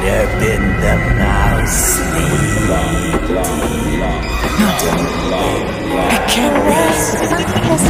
I've been the mouse sleep. I can't rest.